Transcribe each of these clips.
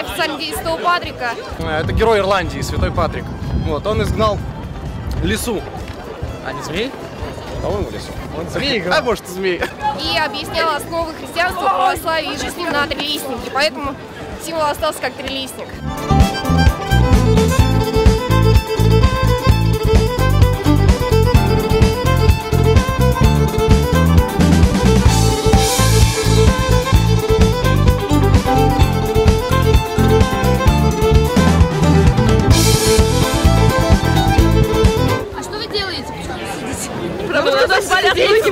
официальный день Святого Патрика. Это герой Ирландии, Святой Патрик. Вот, он изгнал лесу. А не змей? По-моему, лесу. Он змей А может, змей. И объяснял основы христианства, православия и жизни на трилистнике. Поэтому символ остался как трилистник.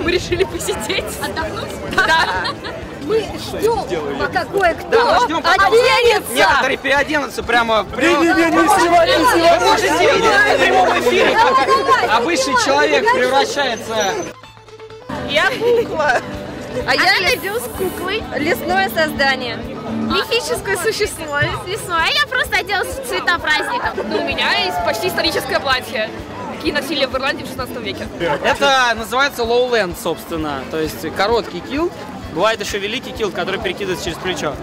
Мы решили посидеть. Отдохнуть? Да. Мы ждем, пока кое-кто Да, ждем, пока оденется. Некоторые переоденутся прямо... Не-не-не, не снимай, не снимай. Вы можете видеть в прямом эфире, как обычный человек превращается... Я кукла. А я найдем с куклой лесное создание. Мифическое существо. Весной. А я просто оделась в цвета праздника. Ну, у меня есть почти историческое платье. Какие носили в Ирландии в 16 веке. Это называется lowland, собственно. То есть короткий килт. Бывает еще великий килт, который перекидывается через плечо.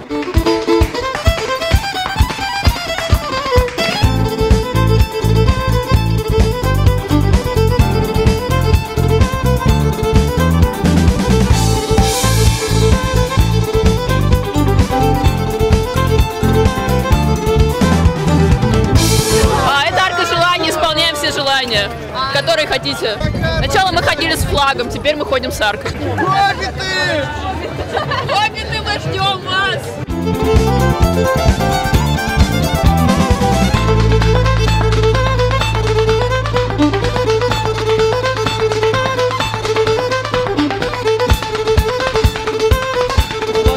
Все желания, которые хотите. Сначала мы ходили с флагом, теперь мы ходим с аркой. Хоббиты! Хоббиты, мы ждем вас!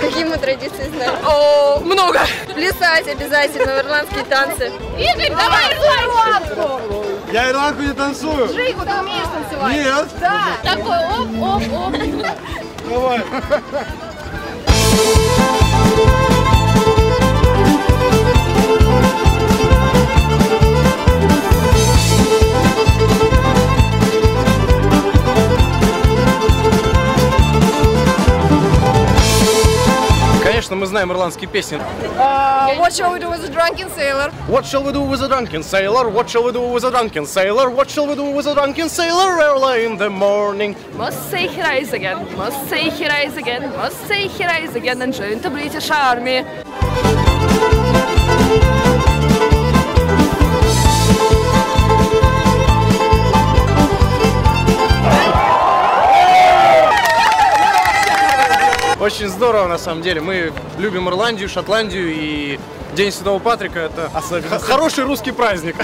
Какие мы традиции знаем? О, много! Плясать обязательно, ирландские танцы. Игорь, давай ирландку! Я ирландку не танцую. Жику, ты умеешь танцевать? Нет. Такой оп, оп, оп. Давай. Конечно, мы знаем ирландские песни. What shall we do with a drunken sailor? What shall we do with a drunken sailor? What shall we do with a drunken sailor? What shall we do with a drunken sailor early in the morning? Must say he rise again, must say he rise again, must say he rise again and join the British army. Очень здорово, на самом деле. Мы любим Ирландию, Шотландию, и День Святого Патрика – это х- хороший русский праздник.